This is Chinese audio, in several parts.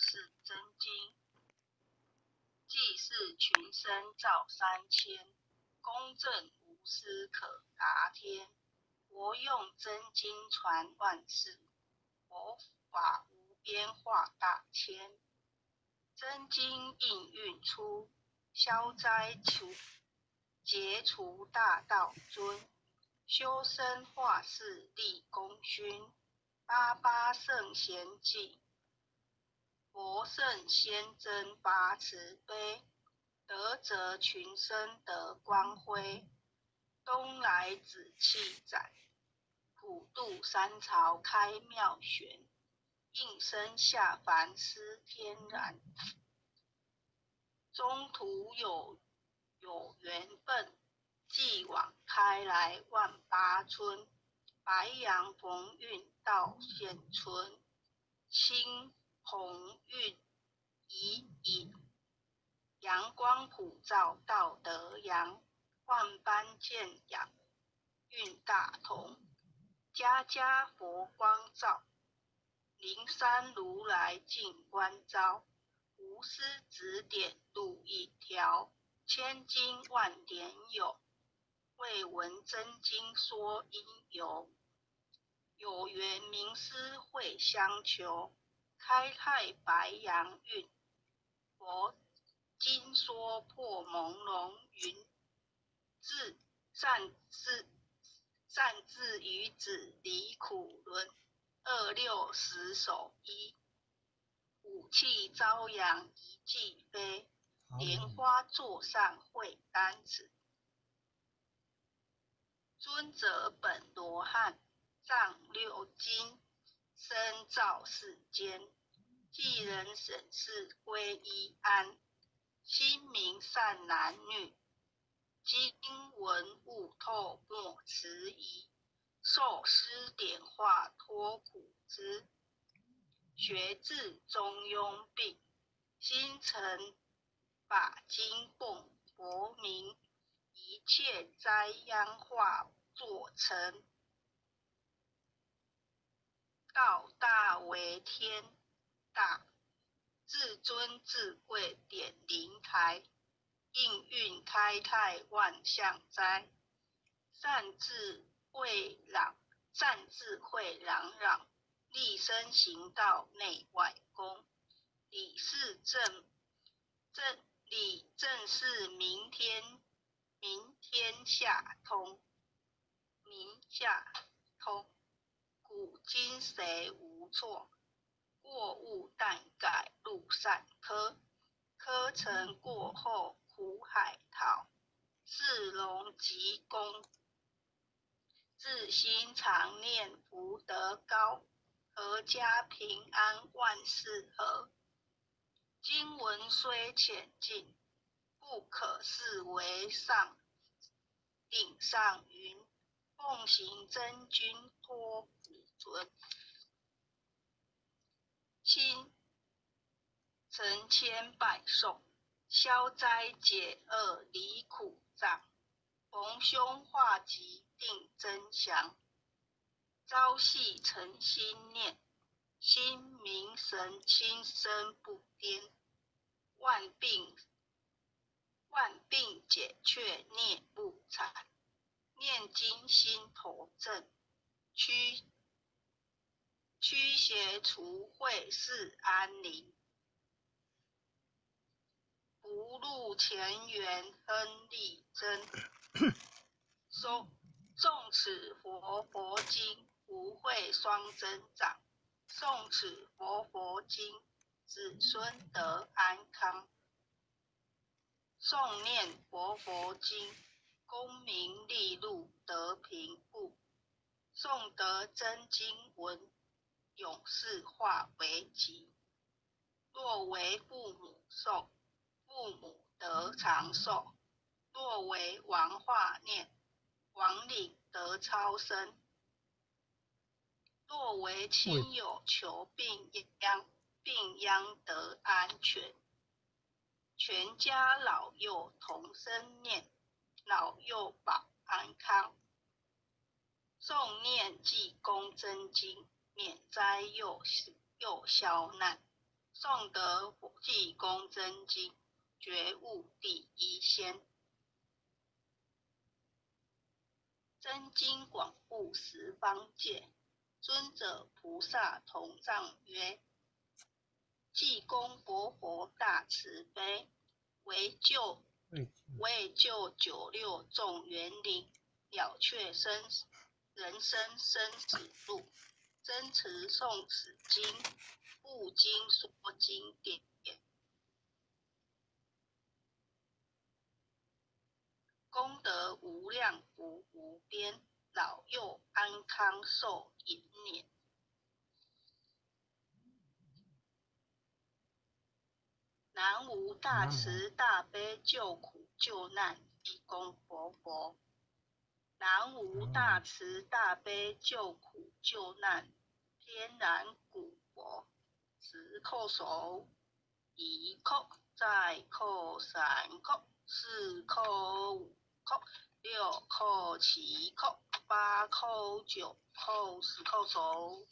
是真经。既是群生造三千，公正无私可达天。佛用真经传万世，佛法无边化大千。真经应运出，消灾除劫除大道尊。修身化世立功勋，八八圣贤记。佛圣先真发慈悲，德泽群生得光辉。东来紫气展，普渡三朝开妙玄。应身下凡施天然，中途有有缘分，继往开来万八春。白杨逢运到现春，青。鸿运已矣，阳光普照道德阳，万般见养运大同，家家佛光照，灵山如来静观照，无私指点路一条，千经万典有，未闻真经说因由，有缘名师会相求。开泰白杨运，佛经说破朦胧云。自善自善自于子离苦轮，二六十首一，五气朝阳一骑飞。莲花座上会单子，尊者本罗汉，藏六经。生造世间，济人审视归一安，心明善男女，经文悟透莫迟疑，受师点化脱苦知，学至中庸病，心诚把经供佛名，一切灾殃化作尘。道大为天大，至尊至贵点灵台，应运开泰万象灾，善智慧朗，善智慧朗朗，立身行道内外功，理是正正理正是明天明天下通，明下通。古今谁无错？过误但改路善科，科成过后苦海淘。是龙吉功，自心常念福德高，阖家平安万事和。经文虽浅近，不可视为上顶上云。奉行真君托子尊，亲成千百颂，消灾解厄离苦障，逢凶化吉定真祥，朝夕诚心念，心明神清身不颠，万病万病解却念不残。念经心头正，驱驱邪除秽是安宁。不入前缘亨利贞，诵诵此佛佛经，福慧双增长。诵此佛佛经，子孙得安康。诵念佛佛经。功名利禄得平复，诵得真经文，永世化为吉。若为父母寿，父母得长寿；若为王化念，王领得超生；若为亲友求病殃，病殃得安全。全家老幼同生念。老幼保安康，诵念济公真经，免灾又又消难；宋德济公真经，觉悟第一仙。真经广布十方界，尊者菩萨同赞曰：济公佛佛大慈悲，为救为救九六众园林，了却生人生生死路，真持诵此经，不经说经典。功德无量福无边，老幼安康寿延年。南无大慈大悲救苦救难济公活佛。南无大慈大悲救苦救难天然古佛。十叩首，一叩，再叩，三叩，四叩，五。叩六叩七叩八叩九叩十叩首，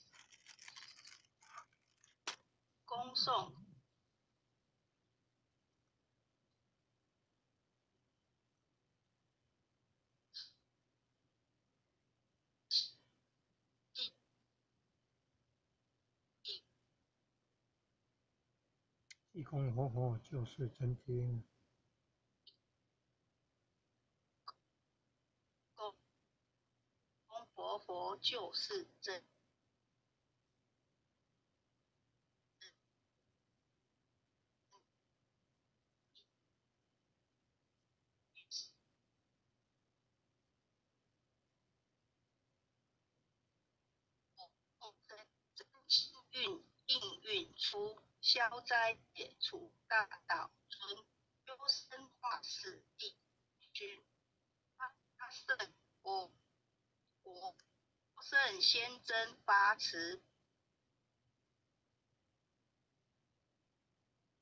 恭送济公活佛就是真经。公活佛就是真，运应运出，消灾解除大道尊，优生化世地君，阿阿圣我我。圣先真八慈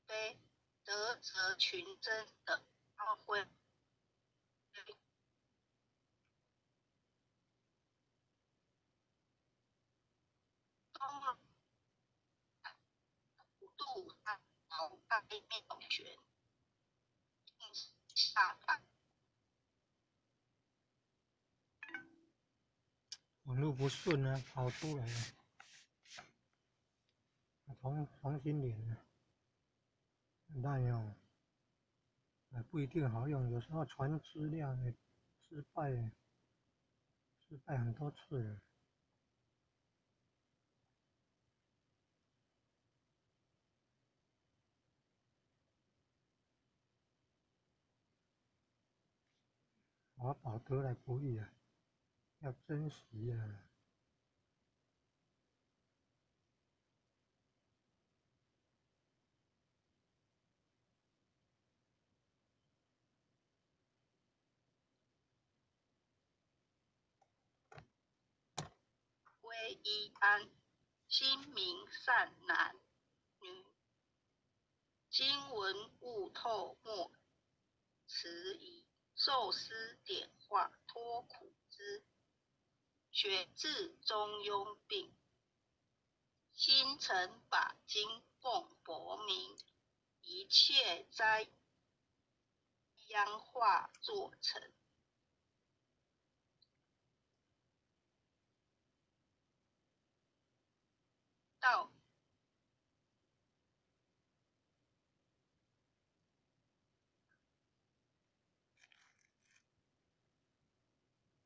悲，德泽群真的奥会，度大好大妙权，下凡。网络不顺啊，跑出来了，重重新连了，那样，哎不一定好用，有时候传资料呢失败，失败很多次了。我保得来不易啊。要珍惜啊！归一安，心明善男女，经文悟透莫迟疑，受思点化脱苦之。学至中庸病，心诚把经奉佛名，一切灾殃化作成。道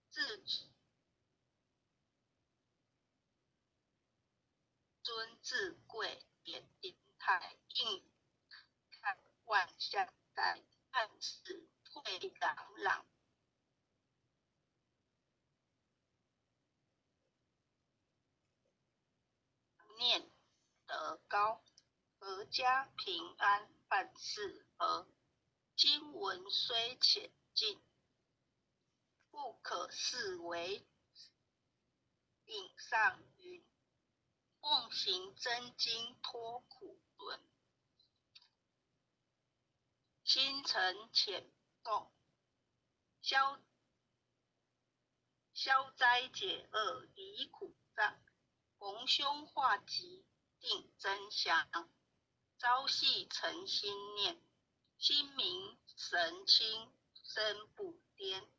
自。尊至贵典灵台，应看万象在，万事退朗朗。念德高，阖家平安，万事和。经文虽浅近，不可视为顶上。奉行真经脱苦轮，心诚浅动，消消灾解厄离苦障，逢凶化吉定真祥，朝夕诚心念，心明神清身不颠，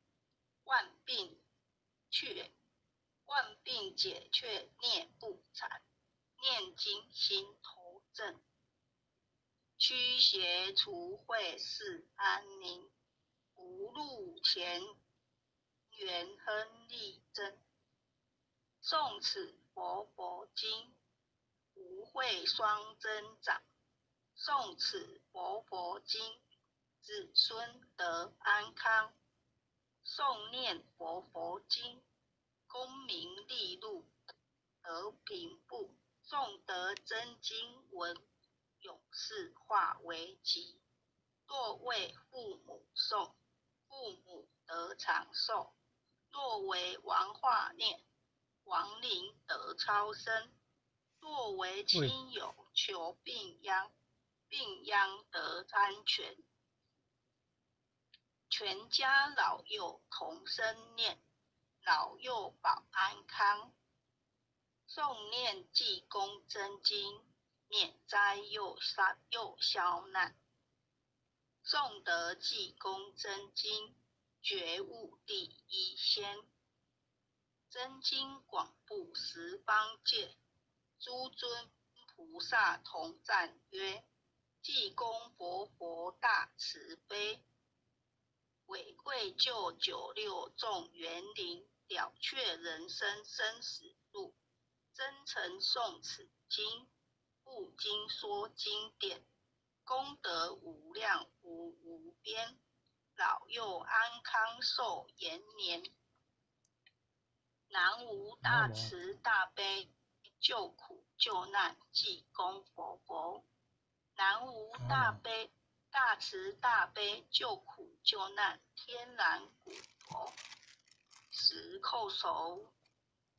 万病却万病解却念不残，念经心头正，驱邪除秽是安宁，不入前缘亨利贞。诵此佛佛经，福慧双增长；诵此佛佛经，子孙得安康；诵念佛佛经，功名利禄得平步；诵得真经文，永世化为吉。若为父母诵，父母得长寿；若为王化念。亡灵得超生，若为亲友求病殃，病殃得安全。全家老幼同生念，老幼保安康。诵念济公真经，免灾又杀又消难。诵得济公真经，觉悟第一仙。真经广布十方界，诸尊菩萨同赞曰：济公佛佛大慈悲，伟贵救九六众园林，了却人生生死。真诚诵此经，不经说经典，功德无量无无边，老幼安康寿延年。南无大慈大悲救苦救难济公佛佛，南无大悲大慈大悲救苦救难天然古佛，十叩首，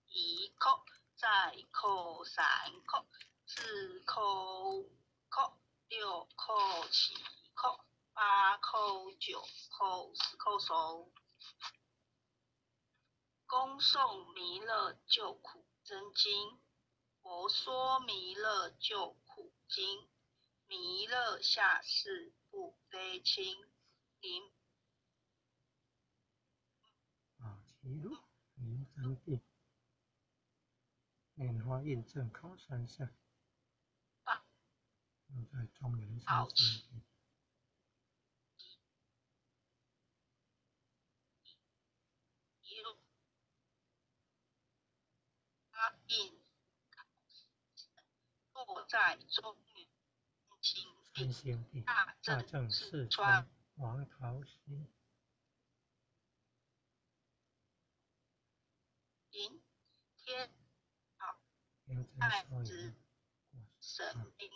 一叩，再叩三叩，四叩五叩，六叩七叩，八叩九叩，十叩首。恭诵弥勒救苦真经，佛说弥勒救苦经，弥勒下世不悲轻。临啊，齐鲁临真地，莲花印证靠山下，又在中原山地。在中原三兄弟，大正四川王桃溪，林天好，爱子神灵，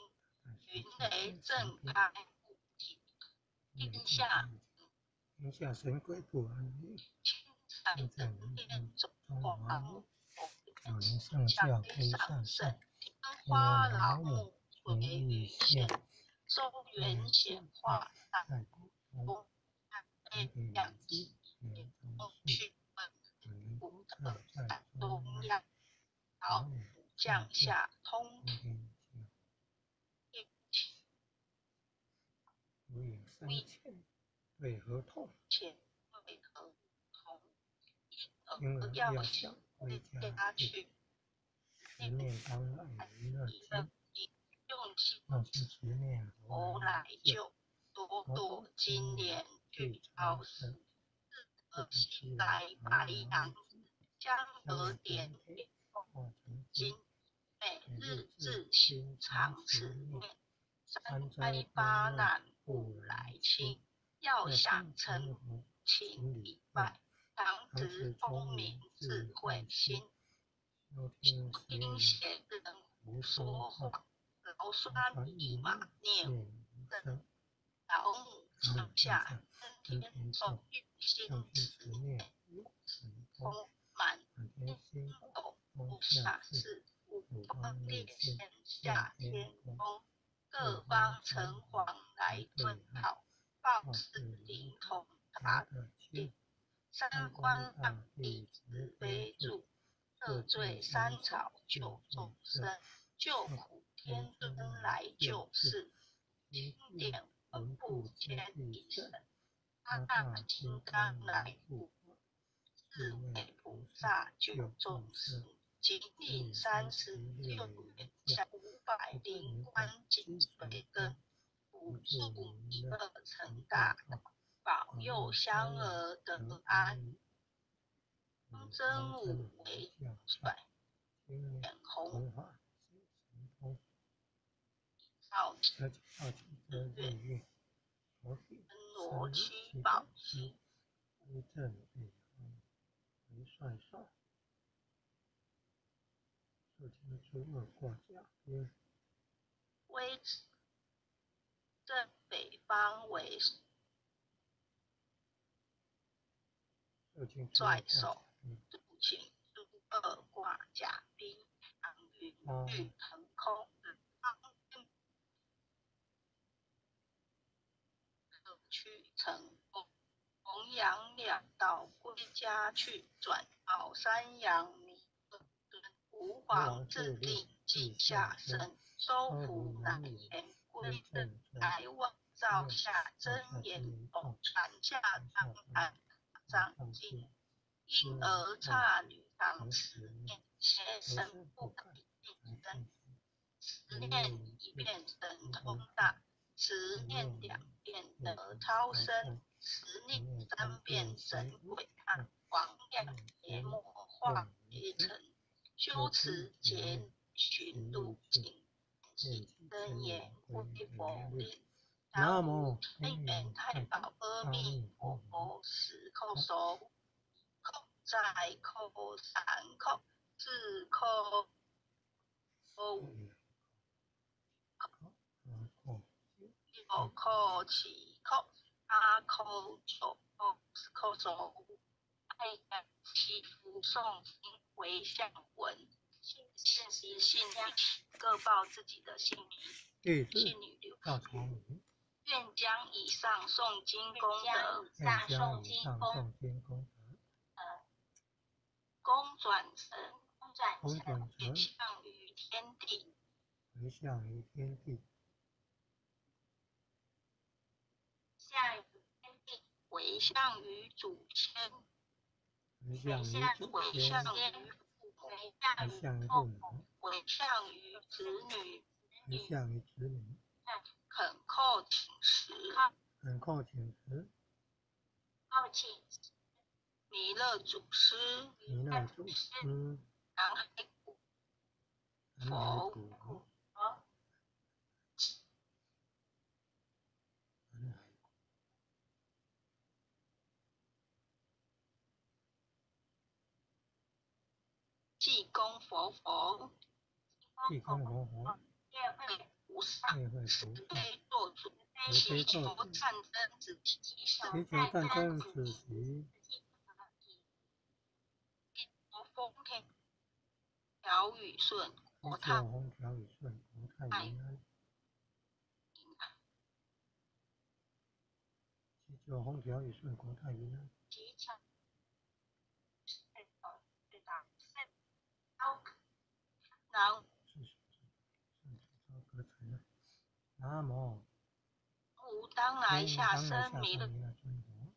云雷震开雾体，天下天下神鬼不安宁，现在人间中王，有人上轿飞上山。花老母垂雨线，中原显化大功，太阳鸡年中去问，不得东阳，好降下通天，无影生前为何痛？前为何痛？因而要想为家去。十念当来弥勒经，用心十来救，朵朵金莲俱超生，日西来白羊子，江河点点红金，每日自心常持念，三灾八难不来侵，要想成佛请礼拜，常持聪明智慧心。听贤人胡说话，劳酸立马念声，老母上下天天受欲心慈念，充满心斗不下世，五方列仙下天宫，各方城隍来问好，报事灵通达天，三官二帝慈悲助。得罪三草救众生，救苦天尊来救世，经典文部千里神，阿大金刚来护，四位菩萨救众生，金历三十六年，下五百灵观精髓根，辅助弥勒成大道，保佑香儿得安。真武为帅，眼红。好，日月，罗七宝七，威震北方，为帅帅，射天诸恶挂甲边，威震北方为帅手，主请诸恶挂甲兵，长云欲腾空。去成功，弘扬两道归家去，转到山阳，吾皇自定稷下生，收服南言归正，来往造下真言洞，传下长安长进，婴儿差女当十念，邪神不可近身，十念一遍神通大。十念两遍得超生，十念三遍神鬼看，王亮邪魔化结尘，修持劫寻路径，真言归佛念。南无天元太保阿弥陀佛，十叩首，叩再叩三叩四叩。六叩七叩八叩九叩十叩首，太阳祈福诵经回向文，信息信女各报自己的姓名，姓女刘愿将以上诵经功德，愿将以上诵经功德，公转成，公转成，回向于天地，回向于天地。向于天地，回向于祖先，回向于祖先，回向于父母，于子女，回向于子女，恳叩请食，恳叩请食，靠寝食弥勒祖师，弥勒祖师，南海古佛。济公佛佛，济公佛佛，愿会菩萨，慈悲做主，祈求战争止息，祈求战争止息，风调雨顺，国泰风调雨顺，国泰民安。祈求风调雨顺，国泰民安。南无当来下生弥勒尊佛。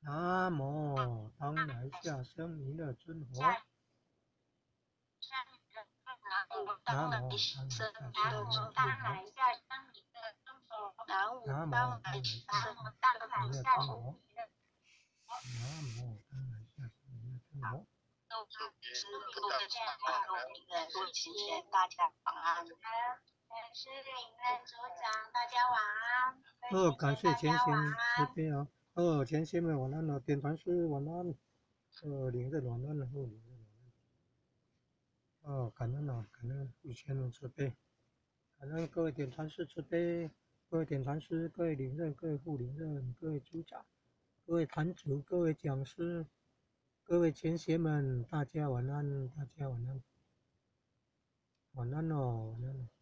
南无当来下生弥勒尊佛。南无当来下生弥勒尊佛。南无当来下生弥勒尊佛。南无当来下生弥勒尊佛。各位家人、各位名人、各位亲戚，大家晚安。是名人组长，大家晚安。哦，感谢前贤慈悲啊！哦，前贤们晚安了，点传师晚安。哦，领着晚安了，哦，领着晚安。哦，感恩啊，感恩以前的慈悲，感恩各位点传师慈悲，各位点传师，各位领任，各位副领任，各位组长，各位坛主，各位讲师。各位前贤们，大家晚安，大家晚安，晚安喽，晚安。